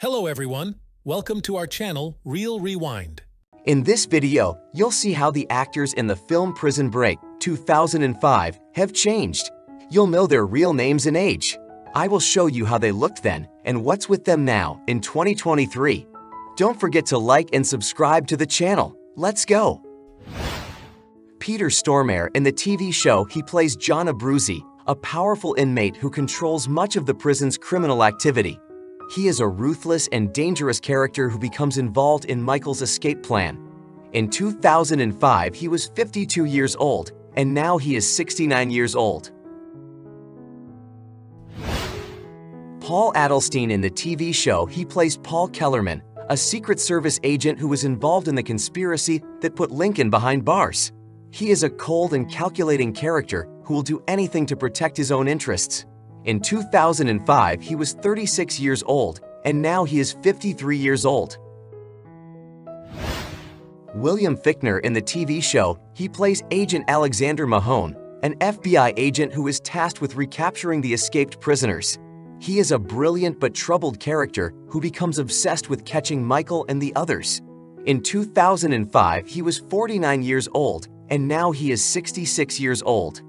Hello everyone, welcome to our channel Real Rewind. In this video, you'll see how the actors in the film Prison Break 2005 have changed. You'll know their real names and age. I will show you how they looked then and what's with them now in 2023. Don't forget to like and subscribe to the channel. Let's go! Peter Stormare in the TV show he plays John Abruzzi, a powerful inmate who controls much of the prison's criminal activity. He is a ruthless and dangerous character who becomes involved in Michael's escape plan. In 2005, he was 52 years old, and now he is 69 years old. Paul Adelstein in the TV show, he plays Paul Kellerman, a Secret Service agent who was involved in the conspiracy that put Lincoln behind bars. He is a cold and calculating character who will do anything to protect his own interests. In 2005, he was 36 years old, and now he is 53 years old. William Fichtner in the TV show, he plays Agent Alexander Mahone, an FBI agent who is tasked with recapturing the escaped prisoners. He is a brilliant but troubled character who becomes obsessed with catching Michael and the others. In 2005, he was 49 years old, and now he is 66 years old.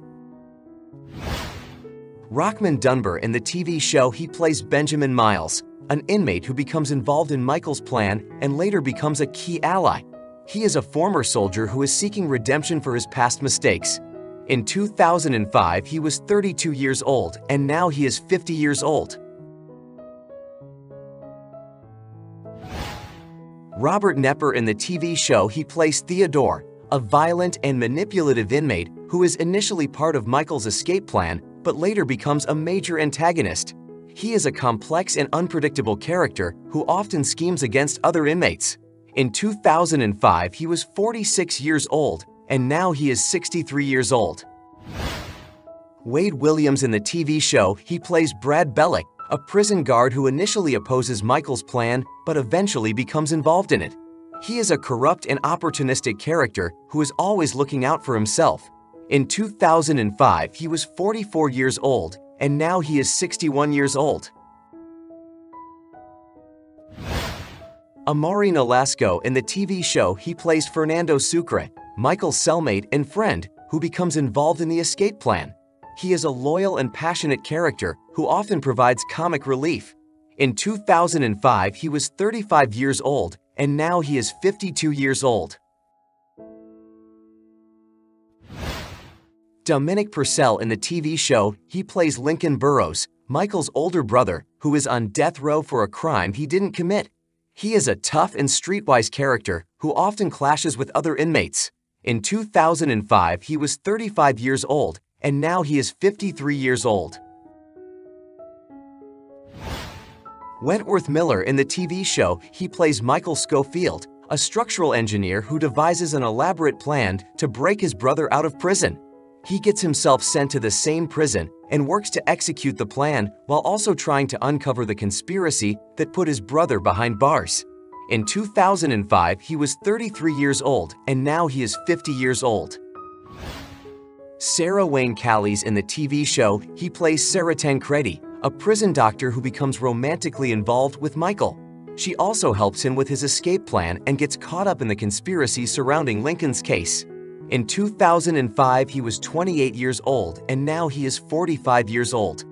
Rockmond Dunbar in the TV show he plays Benjamin Miles, an inmate who becomes involved in Michael's plan and later becomes a key ally. He is a former soldier who is seeking redemption for his past mistakes. In 2005, he was 32 years old, and now he is 50 years old. Robert Knepper in the TV show he plays Theodore, a violent and manipulative inmate who is initially part of Michael's escape plan but later becomes a major antagonist. He is a complex and unpredictable character who often schemes against other inmates. In 2005, he was 46 years old, and now he is 63 years old. Wade Williams in the TV show, he plays Brad Bellick, a prison guard who initially opposes Michael's plan but eventually becomes involved in it. He is a corrupt and opportunistic character who is always looking out for himself in 2005, he was 44 years old, and now he is 61 years old. Amaury Nolasco in the TV show he plays Fernando Sucre, Michael's cellmate and friend who becomes involved in the escape plan. He is a loyal and passionate character who often provides comic relief. In 2005, he was 35 years old, and now he is 52 years old. Dominic Purcell in the TV show, he plays Lincoln Burrows, Michael's older brother, who is on death row for a crime he didn't commit. He is a tough and streetwise character who often clashes with other inmates. In 2005, he was 35 years old, and now he is 53 years old. Wentworth Miller in the TV show, he plays Michael Scofield, a structural engineer who devises an elaborate plan to break his brother out of prison. He gets himself sent to the same prison and works to execute the plan while also trying to uncover the conspiracy that put his brother behind bars. In 2005, he was 33 years old, and now he is 50 years old. Sarah Wayne Callies in the TV show, he plays Sara Tancredi, a prison doctor who becomes romantically involved with Michael. She also helps him with his escape plan and gets caught up in the conspiracy surrounding Lincoln's case. In 2005, he was 28 years old, and now he is 45 years old.